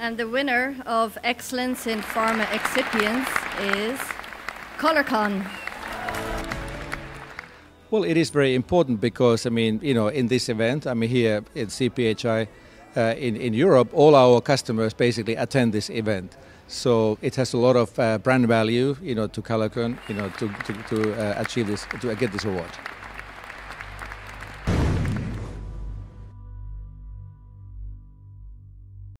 And the winner of Excellence in Pharma Excipients is Colorcon. Well, it is very important because, I mean, you know, in this event, I mean, here in CPHI uh, in, in Europe, all our customers basically attend this event. So it has a lot of uh, brand value, you know, to Colorcon, you know, to, to, to uh, achieve this, to get this award.